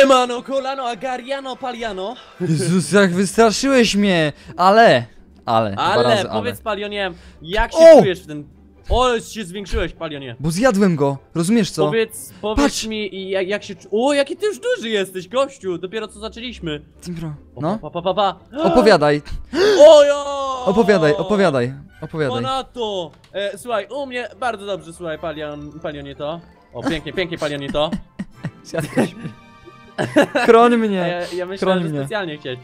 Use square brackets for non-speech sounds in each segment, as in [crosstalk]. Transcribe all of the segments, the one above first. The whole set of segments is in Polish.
Siemano, kolano, agariano, paliano. Jezus, jak wystraszyłeś mnie! Ale, ale, Ale razy powiedz Palionie, jak się O! czujesz w tym... O, się zwiększyłeś, Palionie. Bo zjadłem go, rozumiesz co? Powiedz, powiedz Patrz! mi, jak, jak się... O, jaki ty już duży jesteś, gościu, dopiero co zaczęliśmy. Timbro, no, Pa, pa, pa, pa. opowiadaj, [gasps] Ojo! opowiadaj, opowiadaj, opowiadaj. Ponadto! E, słuchaj, u mnie bardzo dobrze, słuchaj, palion, palionie to. O, pięknie, pięknie, palionie to. [laughs] Zjadłeś. [laughs] Chroń mnie! ja, ja myślałem, Chroń że mnie. specjalnie chcieć.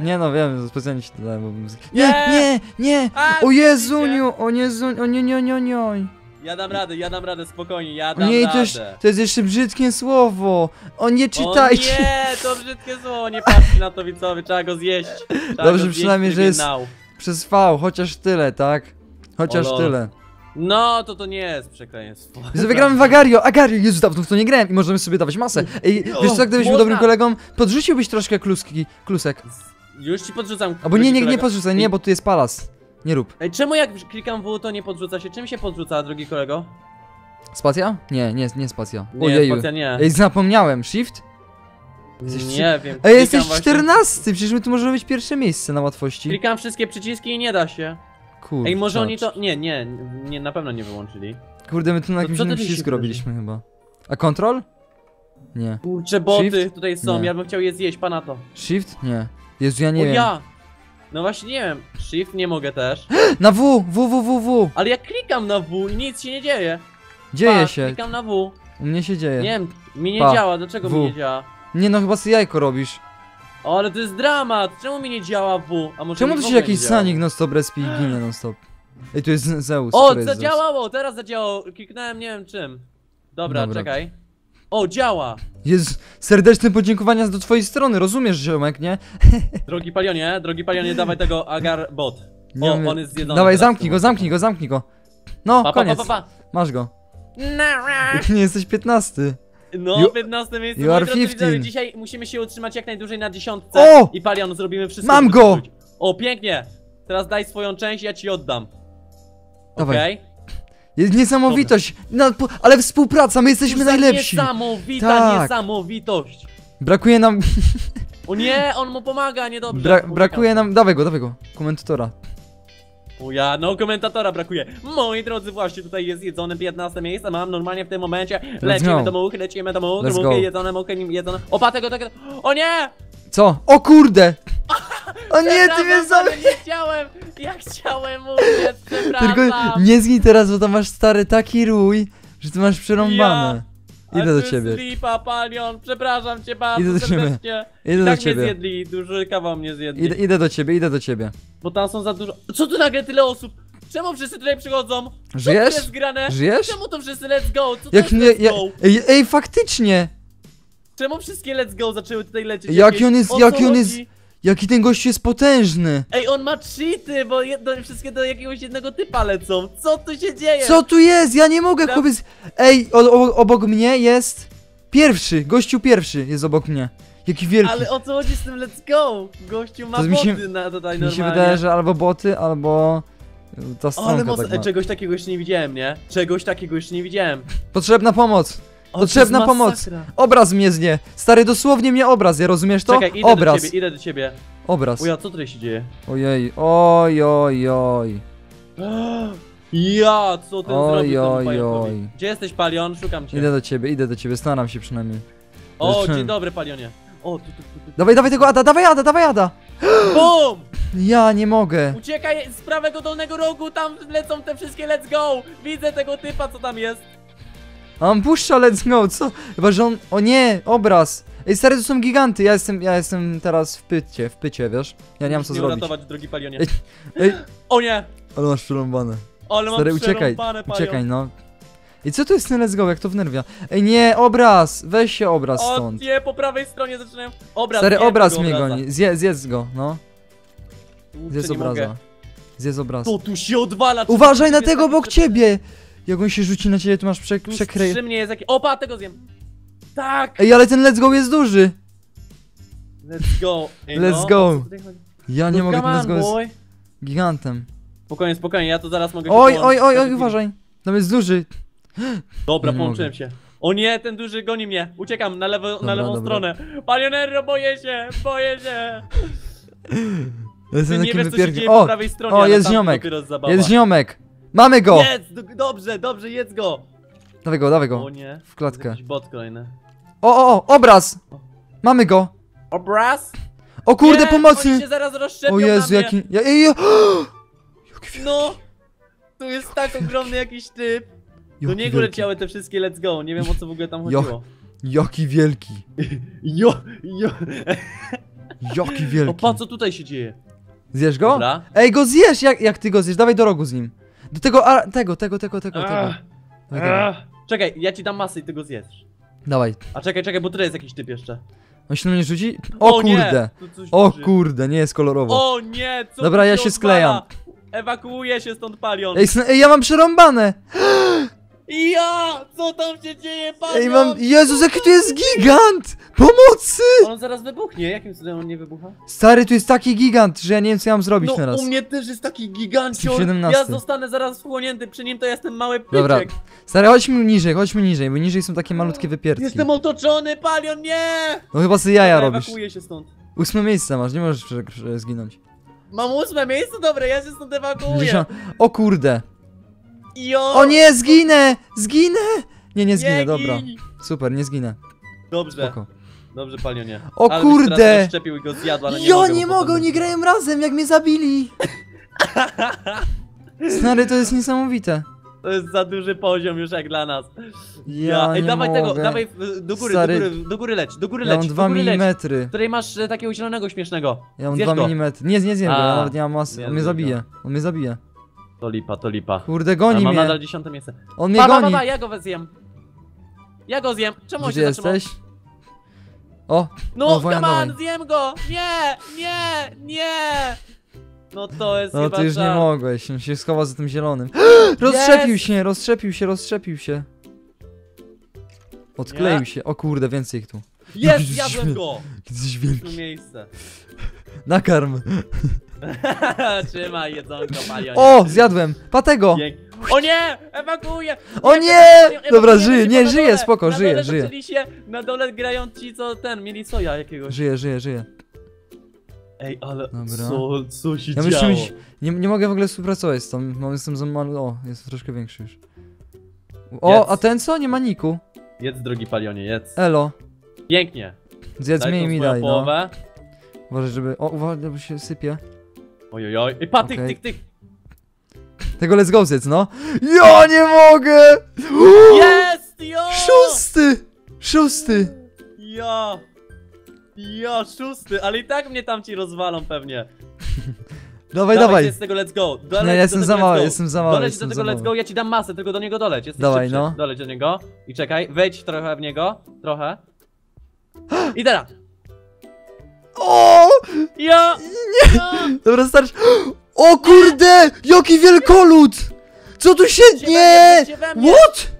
Nie no, wiem, specjalnie ci to dałem, bo... bym Nie, Nie! nie, nie! A, O Jezuniu, o Jezu, o nie, nie, nie, nie. Ja dam radę, ja dam radę, spokojnie, ja O dam nie, radę. też, to jest jeszcze brzydkie słowo. O nie, O czytajcie. nie, to brzydkie słowo, nie patrzcie na to widzowie, trzeba go zjeść. Trzeba Dobrze go zjeść przynajmniej, że jest- trybie now. Przez V, chociaż tyle, tak? Chociaż O lol. tyle. No, to to nie jest przekleństwo. Wygramy w Agario, Agario, Jezu, dawno w to nie grałem i możemy sobie dawać masę. Ej, wiesz co, gdybyś był można. dobrym kolegą, podrzuciłbyś troszkę kluski, klusek. Już ci podrzucam. Albo nie, nie, nie podrzucaj, nie, bo tu jest palas. Nie rób. Ej, czemu jak klikam W, to nie podrzuca się? Czym się podrzuca, drogi kolego? Spacja? Nie, nie, nie spacja. Nie, Ojeju. spacja nie. Ej, zapomniałem, shift? Jesteś nie wiem. Ej, klikam jesteś właśnie- 14, przecież my tu możemy być pierwsze miejsce na łatwości. Klikam wszystkie przyciski i nie da się. Kurczę. Ej, może oni to... Nie, nie, nie, na pewno nie wyłączyli. Kurde, my tu na jakimś innym przycisku robiliśmy chyba. A kontrol? Nie. Kurcze, boty Shift? tutaj są, Nie. ja bym chciał je zjeść, pana to. Shift? Nie. Jezu, ja nie o wiem. ja! No właśnie nie wiem, shift nie mogę też. [gasps] Na W, W, W, W, W. Ale jak klikam na W i nic się nie dzieje. Dzieje Pa, się. Klikam na W. U mnie się dzieje. Nie wiem, mi nie Pa. działa, dlaczego W. mi nie działa? Nie no, chyba sobie jajko robisz. O, ale to jest dramat, czemu mi nie działa W? A może Czemu mi tu w się ogóle jakiś nie działa? sanik non stop respi i ginie non stop? Ej, tu jest Zeus. O, który jest Zeus? zadziałało, teraz zadziałało. Kliknąłem nie wiem czym. Dobra, Dobra. czekaj. O, działa! Jest serdeczne podziękowania do twojej strony, rozumiesz, ziomek, nie? [laughs] Drogi palionie, drogi palionie, dawaj tego agar bot. Nie O, on jest zjedzony. Dawaj, teraz zamknij go, zamknij go, zamknij go. No, Pa, pa, pa, koniec. pa, pa. Masz go. [laughs] Nie jesteś 15. No, You- 15 miejsce. you Moi are drodzy 15. widzowie, Dzisiaj musimy się utrzymać jak najdłużej na dziesiątce. O! I palion, zrobimy wszystko. Mam żeby go! wrócić. O, pięknie! Teraz daj swoją część, ja ci oddam. Dawaj. Okej? Jest niesamowitość. No, po- ale współpraca, my jesteśmy najlepsi. Niesamowita Tak. niesamowitość. Brakuje nam. O nie, on mu pomaga, niedobrze. Bra Uciekam. brakuje nam. Dawaj go, dawaj go. Komentatora. O ja, no komentatora brakuje. Moi drodzy, właśnie tutaj jest jedzone 15 miejsce. Mam normalnie w tym momencie. Lecimy go. do muchy, lecimy do muchy, Let's muchy, jedzone muchy, jedzone. Opa, tego, tego. O nie! Co? O kurde! [laughs] O nie, ty Przepraszam, mnie ale zabił! Nie chciałem, ja chciałem uciec, przepraszam. Tylko nie zgnij teraz, bo tam masz stary taki rój, że ty masz przerąbane. A Idę do ty ciebie. Slipa, palion, przepraszam cię bardzo Idę do ciebie. serdecznie. Idę I do tak mnie ciebie. zjedli, duży kawał mnie zjedli. Idę, idę do ciebie, idę do ciebie. Bo tam są za dużo. Co tu nagle tyle osób? Czemu wszyscy tutaj przychodzą? Co Żyjesz? tu jest grane? Żyjesz? Czemu to wszyscy let's go? Co to Jak jest nie. let's Ja, go? ej, ej, faktycznie! Czemu wszystkie let's go zaczęły tutaj lecieć? Jaki on jest- jaki on jest-? Jaki ten gość jest potężny! Ej, on ma cheaty, bo jedno, wszystkie do jakiegoś jednego typa lecą. Co tu się dzieje? Co tu jest? Ja nie mogę, Tam- chłopiec. Ej, o, o, obok mnie jest. Pierwszy, gościu pierwszy jest obok mnie. Jaki wielki. Ale o co chodzi z tym let's go? Gościu ma To mi się- boty na tutaj Mi normalnie. się wydaje, że albo boty, albo. Ta Ale mocno, tak e, czegoś takiego jeszcze nie widziałem, nie? Czegoś takiego jeszcze nie widziałem. Potrzebna pomoc. O, Potrzebna pomoc. Obraz mnie znie. Stary, dosłownie mnie obraz, ja rozumiesz to? Czekaj, idę obraz. do ciebie, idę do ciebie. Obraz. Uja, co tutaj się dzieje? Ojej, oj, oj, oj. [gasps] Ja, co ten Oj, zrobił oj, oj. Gdzie jesteś, Palion? Szukam cię. Idę do ciebie, idę do ciebie, staram się przynajmniej. O, [laughs] dzień dobry, Palionie. O, tu, tu, tu, tu. Dawaj, dawaj tego Ada, dawaj Ada, dawaj Ada! BUM! [gasps] Ja nie mogę. Uciekaj z prawego dolnego rogu, tam lecą te wszystkie let's go! Widzę tego typa, co tam jest. A on puszcza, let's go, co? Chyba, że on... O nie, obraz. Ej, stary, to są giganty, ja jestem, ja jestem teraz w pycie, w pycie, wiesz? Ja nie mam co mnie zrobić. uratować, drogi Palionie. Ej, ej. [gasps] O nie! Ale masz przerąbane. Ale mam Stary, uciekaj, przerąbane, Palion. uciekaj, no. I co to jest ten let's go, jak to wnerwia? Ej, nie, obraz! Weź się obraz O stąd. nie, po prawej stronie zaczynają... Obraz, Stary, zjem obraz tego mnie obraza. goni. Zje, zjedz go, no. Kurczę, Zjedz nie mogę. obraza. Zjedz obraz. To tu się odwala! czy Uważaj na tego obok ciebie! Jak on się rzuci na ciebie, to masz prze, Tuż przekryj. przy mnie jest jakiś... Opa, tego zjem! Tak! Ej, ale ten let's go jest duży! Let's go! Ej, Let's no, go. tutaj chodzi? Ja nie No mogę, ten come let's on, go jest boy. gigantem. Spokojnie, spokojnie, ja to zaraz mogę się Oj, oj, połączyć. oj, oj, uważaj. Tam jest duży. Dobra, Nie połączyłem mogę. się. O nie, ten duży goni mnie. Uciekam na, lewo, Dobra, na lewą dobra. stronę. Palionero, boję się, boję się. Ty nie wiesz, co się dzieje po O, prawej stronie. o, jest ziomek. jest ziomek. Mamy go! Jest, do, dobrze, dobrze, jedz go. Dawaj go, dawaj go. O nie. W klatkę. Bot kolejny. O, o, o, obraz! Mamy go! Obraz? O kurde, nie, pomocy! Oni się zaraz rozszczepią O Jezu, jaki... Ja, ej, ja, [gasps] No! Tu jest tak ogromny jakiś typ. Do niego wielki. leciały te wszystkie let's go. Nie wiem o co w ogóle tam chodziło. Jaki wielki. [laughs] Jo, jo. Jaki O, wielki. pa, co tutaj się dzieje? Zjesz go? Dobra. Ej, go zjesz! Jak, jak ty go zjesz? Dawaj do rogu z nim. Do tego, a, tego, tego, tego, tego, tego. Ach, Dawaj, dawaj. ach. Czekaj, ja ci dam masę i ty go zjesz. Dawaj. A czekaj, czekaj, bo tutaj jest jakiś typ jeszcze. On się na mnie rzuci? O, nie, kurde. O duży. kurde, nie jest kolorowo. O nie, co Dobra, ja się odwala? sklejam. Ewakuuję się stąd palion. Ej, ej, ja mam przerąbane! Ja! Co tam się dzieje, palion? Ej, mam... Jezus, jaki tu jest gigant! Pomocy! On zaraz wybuchnie, jakim cudem on nie wybucha? Stary, tu jest taki gigant, że ja nie wiem, co ja mam zrobić No, teraz. u mnie też jest taki gigancior. Jestem 17. Ja zostanę zaraz wchłonięty, przy nim to jestem mały pyczek. Dobra. Stary, chodźmy niżej, chodźmy niżej, bo niżej są takie malutkie wypiertki. Jestem otoczony, palion, nie! No chyba sobie jaja Dobra, robisz. Ewakuuję się stąd. Ósme miejsce masz, nie możesz zginąć. Mam ósme miejsce, dobre, ja się stąd ewakuuję. Dziesią... O kurde. Jo! O nie, zginę! Zginę! Nie, nie zginę, Nie dobra. gin! Super, nie zginę. Dobrze, Spoko. dobrze, palionie. O Ale byś kurde! rozszczepił i go zjadł, ale nie Jo, mogę, nie bo nie grają razem, jak mnie zabili! [laughs] Stary, to jest niesamowite. To jest za duży poziom już jak dla nas. Ja Ej, nie dawaj mogę. tego, dawaj w- do góry, Stary, do góry, do góry leć, do góry Ja leć, mam do 2 góry leć. mm. Masz e, takiego zielonego śmiesznego. Ja mam Zjedz 2 go. mm. Nie, nie zjem go, ja A, nawet nie mam masy. nie On mnie zjedz go. zabije. On mnie zabije. To lipa, to lipa. Kurde, goni mam mnie. nadal dziesiąte miejsce. On mnie Pa, pa, pa, goni. pa, ja go wezjem. Ja go zjem. Czemu on Gdzie się zatrzymał? jesteś? O, No, O, come on, dawaj. zjem go! Nie, nie, nie! No to jest no chyba ty już nie mogłeś, on się schował za tym zielonym. [gasps] roztrzepił Jest! się, roztrzepił się, roztrzepił się. Odkleił Nie. się. O kurde, więcej ich tu. Jest, Jesteś jadłem go! Jesteś wielki. miejsce. [laughs] Nakarm. [laughs] Trzymaj jedzonko, palionie. O, zjadłem. Patego. O nie! Ewakuuję! O nie! ewakuję Dobra, żyje, nie, żyje, spoko, na żyje, dole żyje. zaczęli się, na dole grają ci, co ten, mieli soja jakiegoś. Żyje, żyje, żyje. Ej, ale Dobra. co, co się Ja działo? myślę, że nie, nie mogę w ogóle współpracować z tą. Mam, jestem za mały. O, jest troszkę większy już. O, Jedz. a ten co? Nie ma niku. Jedz, drogi palionie, jedz. Elo. Pięknie. Zjedz mi swoją daj, no. połowę. Uważaj, żeby. O, uważaj, bo się sypie. Ojojoj. Ej, pa, tyk, Okej. tyk, tyk. Tego let's go zjedz, no. Ja nie mogę! Jest, jo! Szósty! Szósty! Ja. Ja, szósty, ale i tak mnie tam ci rozwalą pewnie. [laughs] Dawaj, Dawaj z tego let's go. Doleć Nie, do jestem tego za let's mały, go. jestem za mały, Doleć jestem do za tego let's mały. go, ja ci dam masę, tylko do niego doleć. Jesteś Dawaj, szybszy. no. Doleć do niego. I czekaj, wejdź trochę w niego. Trochę. [gasps] I teraz. O! Ja! Nie! Ja! Dobra, starczy. O kurde! Jaki wielkolud! Co tu się... We mnie, we mnie. What?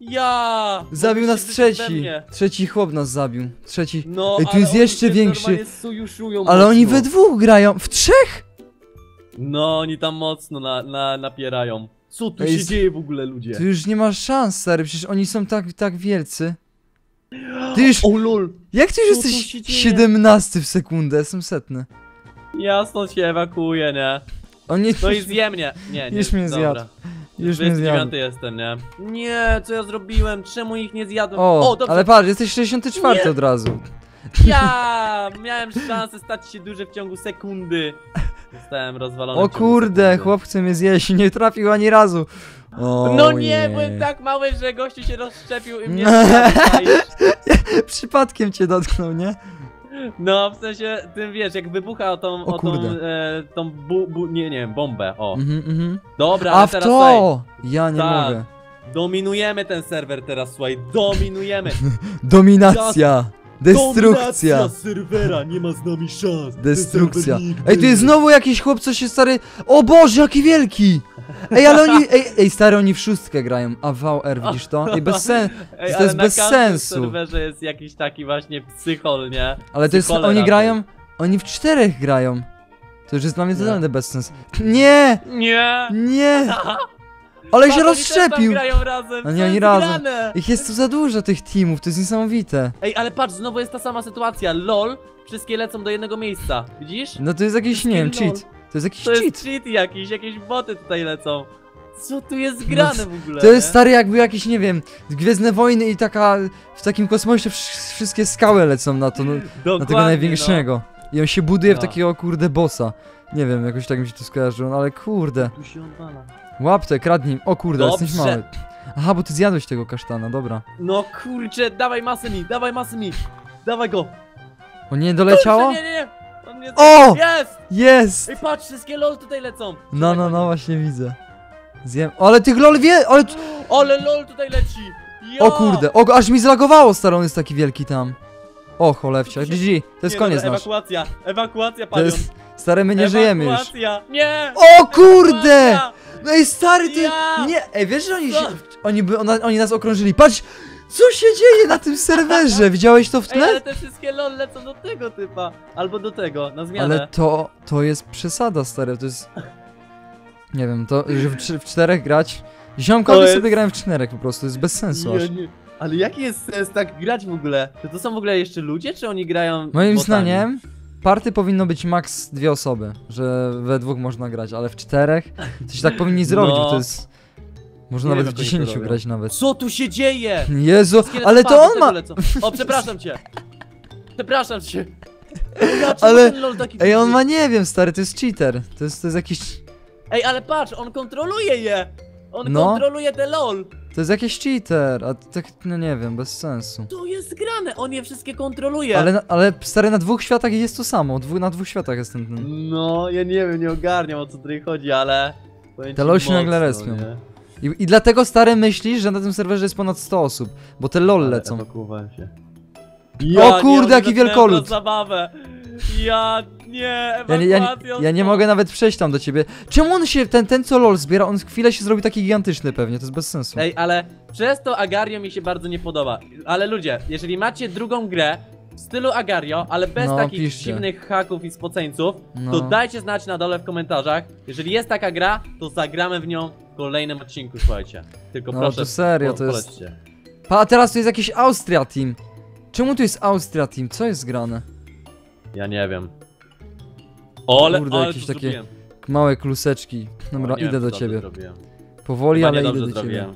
Ja! Zabił nas Mogliście być we trzeci. mnie. Trzeci chłop nas zabił. Trzeci. No, Ej, tu ale jest oni jeszcze się większy. normalnie sojuszują Ale oni mocno. we dwóch grają. W trzech? No, oni tam mocno na, na, napierają. Co tu Ej, się s- dzieje w ogóle, ludzie? Tu już nie masz szans, stary. Przecież oni są tak, tak wielcy. Ty już... O lol! Jak ty już co tu jesteś się dzieje? 17 w sekundę? Jestem setny. Ja stąd się ewakuuję, nie? On nie... No i zje mnie. Nie, nie. Już mnie dobra. zjadł. Już mnie zjadł. 29 jestem, nie? Nie, co ja zrobiłem? Czemu ich nie zjadłem? O, dobrze. ale patrz, jesteś 64 Nie. od razu. Ja miałem szansę stać się duży w ciągu sekundy. [laughs] Zostałem rozwalony. O ciągu kurde, sekundy. chłop chce mnie zjeść i nie trafił ani razu. O, No nie, byłem tak mały, że gościu się rozszczepił i mnie [laughs] [laughs] Przypadkiem cię dotknął, nie? No, w sensie, tym wiesz, jak wybucha tą, O o tą, e, tą bu, bu, nie, nie wiem, bombę, o. Mhm, mhm. Dobra, ale A w teraz to! Ja nie Tak. mogę. dominujemy ten serwer teraz, słuchaj, dominujemy. [laughs] Dominacja! Destrukcja! Dominacja serwera, nie ma z nami szans. Destrukcja. Ej, tu jest znowu jakiś chłop, co się stary... O Boże, jaki wielki! Ej, ale oni... Ej, ej stary, oni w szóstkę grają. A VR, widzisz to? Ej, bez sen... [laughs] Ej, to ale jest na bez każdym sensu. serwerze jest jakiś taki właśnie psychol, nie? Ale to jest... Psychole Oni grają... Oni w czterech grają. To już jest dla mnie totalny bezsens. Nie! Nie! Nie! [laughs] Ale Patrz, się oni też tam rozszczepił! grają razem, No co oni jest razem. grane? Ich jest tu za dużo tych teamów, to jest niesamowite. Ej, ale patrz, znowu jest ta sama sytuacja. LOL, wszystkie lecą do jednego miejsca. Widzisz? No to jest jakiś, nie wiem, cheat. To jest jakiś To cheat. jest cheat jakiś, jakieś boty tutaj lecą. Co tu jest grane w ogóle? To jest nie? stary jakby jakiś, nie wiem, Gwiezdne Wojny i taka, w takim kosmosie wsz- wszystkie skały lecą na to, no, na Dokładnie, tego największego. I on się buduje w No. takiego, kurde, bossa. Nie wiem, jakoś tak mi się to skojarzyło, no ale kurde. No. Tu się odwala. Łap te, kradnij. O kurde, jesteś mały. Aha, bo ty zjadłeś tego kasztana, dobra. No kurczę, dawaj masy mi, dawaj masy mi. Dawaj go. O nie, doleciało? Kurczę, nie, nie, nie. On mnie... O! Jest! Jest! Ej, patrz, wszystkie LOL tutaj lecą. No, no, no, właśnie widzę. Zjem. O, ale tych lol wie, ale... Ale LOL tutaj leci. O Ja! kurde, o, aż mi zlagowało, stary, on jest taki wielki tam. O, cholewcia, GG, to jest Nie, koniec dobra, nasz. Ewakuacja, ewakuacja, To panią. jest... Stary, my nie żyjemy już. Ewakuacja. Nie! O kurde! Ewakuacja! No ej, stary, ty... Ja! Nie, ej, wiesz, że oni się... Oni, by, ona, oni nas okrążyli, patrz! Co się dzieje na tym serwerze? Widziałeś to w Ej, ale tle? te wszystkie LOL lecą do tego typa. Albo do tego, na zmianę. Ale to, to jest przesada, stary, to jest... Nie wiem, to, że w, w czterech grać... Ziomkowie To sobie jest- grają w czterech po prostu, to jest bez sensu aż. Nie, nie. Ale jaki jest sens tak grać w ogóle? Czy to są w ogóle jeszcze ludzie, czy oni grają Moim botami? zdaniem party powinno być max dwie osoby, że we dwóch można grać, ale w czterech coś tak powinni [laughs] zrobić, No. bo to jest... Można Nie nawet wiem, w jak oni to dziesięciu robią. grać nawet. Co tu się dzieje? [laughs] Jezu, ale to on tego ma... Lecą. O, przepraszam cię. Przepraszam cię. [laughs] Ale- ten LOL taki Ej, on ma nie wiem, stary, to jest cheater. To jest, to jest jakiś... Ej, ale patrz, on kontroluje je. On No. kontroluje te LOL. To jest jakiś cheater, a tak, no nie wiem, bez sensu. To jest grane, on je wszystkie kontroluje. Ale, ale stary, na dwóch światach jest to samo, dwu, na dwóch światach jest ten... ten. No, ja nie wiem, nie ogarniam o co tutaj chodzi, ale... Te się nagle respią. I, I dlatego, stary, myślisz, że na tym serwerze jest ponad 100 osób, bo te LOL lecą. się. O kurde, jaki wielkolud. zabawę. Ja nie, Ja nie, ja, nie, ja nie mogę nawet przejść tam do ciebie. Czemu on się, ten, ten co LOL zbiera, on w chwilę się zrobi taki gigantyczny pewnie, to jest bez sensu. Ej, ale przez to Agario mi się bardzo nie podoba. Ale ludzie, jeżeli macie drugą grę w stylu Agario, ale bez No, takich piszcie. dziwnych haków i spoceńców, No. to dajcie znać na dole w komentarzach. Jeżeli jest taka gra, to zagramy w nią w kolejnym odcinku, słuchajcie. Tylko No, proszę, to serio, po- to jest- polećcie. Pa, a teraz tu jest jakiś Austria Team. Czemu tu jest Austria Team? Co jest grane? Ja nie wiem. O, ale, Kurde, ale jakieś takie zrobiłem. Małe kluseczki. Dobra, O, nie idę wiem, do co ciebie. zrobiłem. Powoli, Chyba ale idę do ciebie. zrobiłem.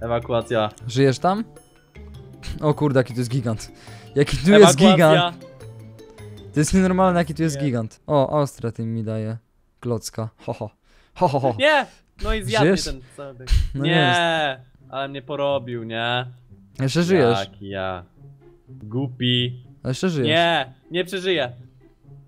Ewakuacja. Żyjesz tam? O kurde, jaki tu jest gigant. Jaki tu jest Ewakuacja. gigant. To jest nienormalne, jaki tu jest Nie. gigant. O, Austria Team mi daje. Klocka. Ho, ho. Ho, ho, ho. Nie! No i zjadł mnie Żyjesz? ten cały... [laughs] No nie, nie ale mnie porobił, nie? Jeszcze żyjesz. Jak ja. Głupi. A jeszcze żyjesz. Nie, nie przeżyję.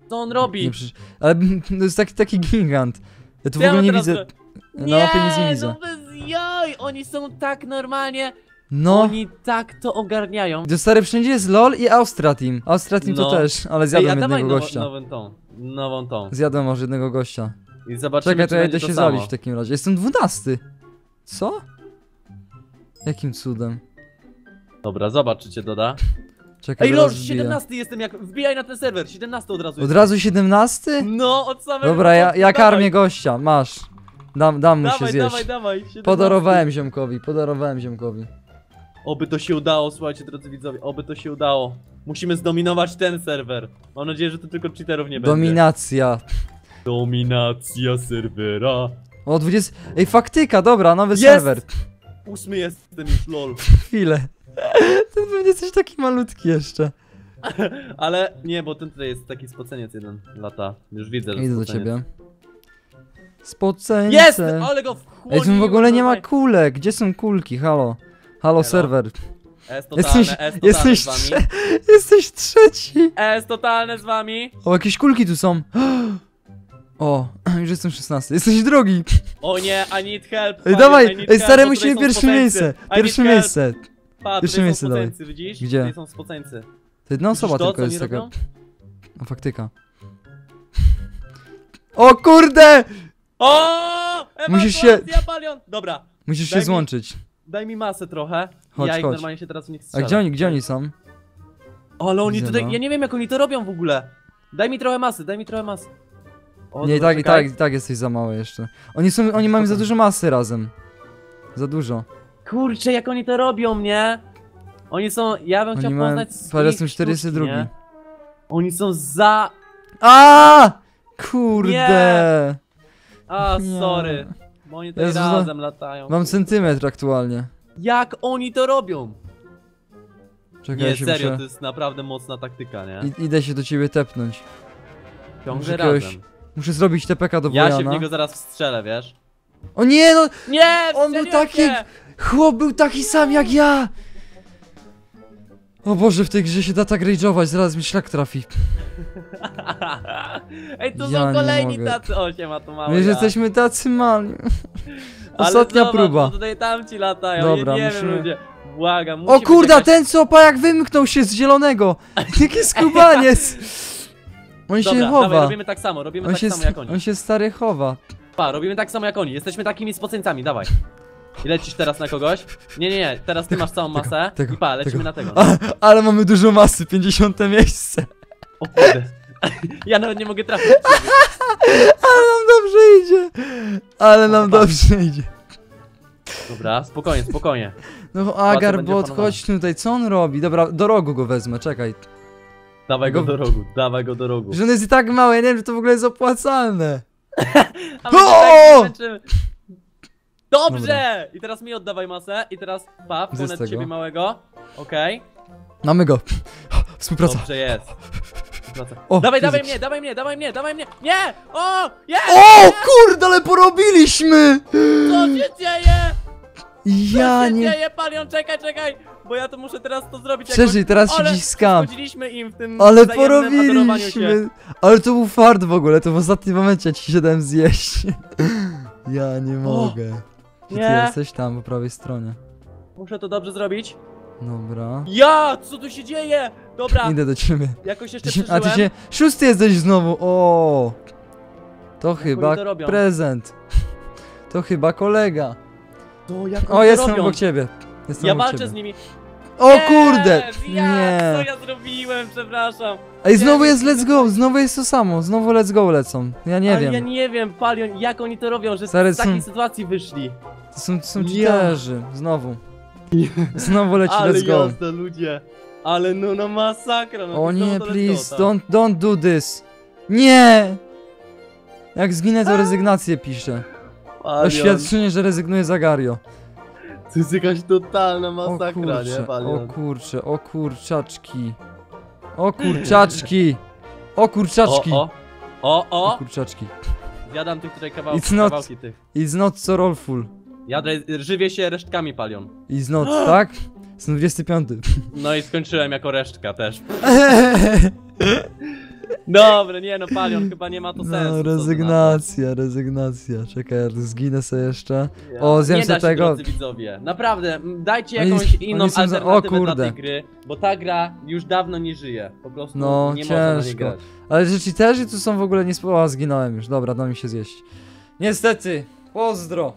Co on robi? Nie Ale [laughs] to jest taki, taki gigant. Ja tu w ogóle nie teraz- widzę. Na Nie, mapie nic nie widzę. no bez jaj, oni są tak normalnie, No. oni tak to ogarniają. To stary, wszędzie jest LOL i Austria Team. Austria Team to No. też, ale Ej, zjadłem dawaj jednego nowo, gościa. nową tą, nową tą. Zjadłem może jednego gościa. I zobaczymy, Czekaj, to ja idę to się zalić w takim razie. Jestem dwunasty. Co? Jakim cudem? Dobra, zobacz, czy cię doda. Czekaj, Ej, wbiję. 17 jestem jak, wbijaj na ten serwer, 17 od razu Od razu 17? No, od samego Dobra, ja, początku, ja karmię dawaj. gościa, masz. Dam, dam mu się Dawaj, zjeść. dawaj, dawaj, 17. Podarowałem ziomkowi, podarowałem ziomkowi. Oby to się udało, słuchajcie, drodzy widzowie, oby to się udało. Musimy zdominować ten serwer. Mam nadzieję, że to tylko cheaterów nie będzie. Dominacja. Dominacja serwera. O, 20. Ej, faktyka, dobra, nowy Jest! serwer. Ósmy jestem już, lol. [laughs] Chwilę. [laughs] Ten pewnie coś taki malutki jeszcze. [laughs] Ale nie, bo ten tutaj jest taki spoceniec jeden lata. Już widzę, że Idę do spoceniec. ciebie. Spoceńce. Jest! Ale go! Ej, tu w ogóle nie ma kulek. Gdzie są kulki? Halo. Halo, serwer. S totalne, Jesteś, S totalne jesteś, z wami. trze [laughs] jesteś trzeci. S totalne z wami. O, jakieś kulki tu są. [gasps] O, [clears throat] już jestem 16. Jesteś drogi. O nie, I need help. Ej, panie, I dawaj, need ej, help, stary, bo musimy są pierwsze miejsce. I Pierwsze help. miejsce. Pa, Pierwsze tutaj miejsce są spoceńcy, widzisz? Gdzie? Tutaj są spoceńcy. To jedna Widzisz osoba to, tylko co jest oni taka. robią? O, faktyka. O kurde! O! Musisz się- Ewakuacja, Palion! Dobra, Musisz Daj się mi- złączyć. daj mi masę trochę. Chodź, ja ich chodź. normalnie się teraz w nich A strzelam. gdzie oni, gdzie oni są? Ale oni Widzę, tutaj, no. ja nie wiem jak oni to robią w ogóle. Daj mi trochę masy, daj mi trochę masy. O, Nie, i dobra, tak, i czekaj. tak, i tak jesteś za mały jeszcze. Oni są, oni mają za dużo masy razem. za dużo. Kurczę, jak oni to robią, nie? Oni są, ja bym Oni chciał mają, poznać patrz, sztuczki, 42. nie? Oni są za... A! Kurde! A, Nie. sorry. Bo oni tutaj Jezu, no. razem latają. Mam centymetr aktualnie. Jak oni to robią? Czekaj, Nie, się serio, to muszę... jest naprawdę mocna taktyka, nie? I, idę się do ciebie tepnąć. Ciągle muszę jakiegoś- razem. Muszę zrobić TPK do Ja się w niego zaraz wstrzelę, wiesz? O nie, no! Nie, On był wstrzeliłem taki- się! Chłop był taki sam jak ja! O Boże, w tej grze się da tak rage'ować, zaraz mi szlak trafi. [laughs] Ej, tu Ja są kolejni mogę. tacy. O, siema, tu mamy. My że jesteśmy tacy mali. [laughs] Ale Ostatnia zobacz, próba. bo tutaj tamci latają. Dobra, nie, nie musimy- wiem, ludzie. Błagam, O musi być kurda, jakaś... ten co opa jak wymknął się z zielonego! [laughs] Jaki skubaniec! On się Dobra, dawaj, chowa. robimy tak samo, robimy On tak się, samo jak oni. on się stary chowa. Pa, robimy tak samo jak oni. Jesteśmy takimi spoceńcami, dawaj. I lecisz teraz na kogoś? Nie, nie, nie, teraz ty masz całą masę. tego, I pa, lecimy tego. na tego. A, ale mamy dużo masy, 50 miejsce. O kurde. [laughs] Ja nawet nie mogę trafić. Ale nam dobrze idzie. Ale nam dobrze idzie. Dobra, spokojnie, spokojnie. No Agar, będzie bo opanowana. chodź tutaj, co on robi? Dobra, do rogu go wezmę, czekaj. Dawaj go Go- do rogu, dawaj go do rogu. Że on jest i tak mały, ja nie wiem, czy to w ogóle jest opłacalne. [laughs] A my się O! tak męczymy. Dobrze! I teraz mi oddawaj masę i teraz pa, Z wpłynę tego. ciebie małego. Okej. Mamy go. [laughs] Współpraca. Dobrze jest. Współpraca. O, dawaj, dawaj fizyk. mnie, dawaj mnie, dawaj mnie, dawaj mnie! Nie! O! Jest! O, kurde, ale porobiliśmy! Co się dzieje? [gasps] Co Ja się nie... dzieje, Palion? Czekaj, czekaj! Bo ja to muszę teraz to zrobić Przeżyj, teraz się Ale dziś skam. Chodziliśmy im w tym Ale wzajemnym adorowaniu się. porobiliśmy! Ale to był fart w ogóle, to w ostatnim momencie ci się dałem zjeść. [laughs] Ja nie mogę. Ty nie. jesteś tam, po prawej stronie. Muszę to dobrze zrobić. Dobra. Ja! Co tu się dzieje? Dobra, Idę do ciebie. jakoś jeszcze Ty- A przeżyłem. ty się... Szósty jesteś znowu, o. To chyba to robią? prezent. To chyba kolega. To jak oni O, to jestem robią? obok ciebie. Jestem Ja obok walczę ciebie. z nimi. O Nie, kurde! Ja, Nie. co ja zrobiłem? Przepraszam. Ej, znowu Nie, jest let's go, znowu jest to samo, znowu let's go lecą. Ja nie Ale wiem. ja nie wiem, Palion, jak oni to robią, że Stary, z takiej są- sytuacji wyszli. To są, to są Ja. cheaterzy, znowu. Znowu leci Ale let's go. jazda, ludzie. Ale no na masakra. No O nie, please, go, tak. don't, don't do this. Nie! Jak zginę, to rezygnację piszę. Oświadczenie, że rezygnuję z Agario. To jest jakaś totalna O masakra, nie, o kurcze, o kurczaczki. O kurczaczki. O kurczaczki. O, o, o, O o. kurczaczki. Zjadam tych tutaj kawałki, It's not- kawałki tych. It's not so rollful. Jadę, żywię się resztkami, Palion. It's not, [gasps] tak? Jestem 25. No i skończyłem jako resztka też. [laughs] Dobra, nie no, Palion, chyba nie ma to sensu. co No, ty na to. rezygnacja, rezygnacja. Czekaj, ja tu zginę sobie jeszcze. O, zjem nie da się, tego. drodzy widzowie. Naprawdę, m, dajcie Oni- jakąś oni inną są za- o alternatywę dla kurde. tej gry, bo ta gra już dawno nie żyje. Po prostu No, nie można na niej ciężko. grać. Ale że cheaterzy tu są w ogóle nie O, zginąłem już. Dobra, da mi się zjeść. Niestety. Pozdro.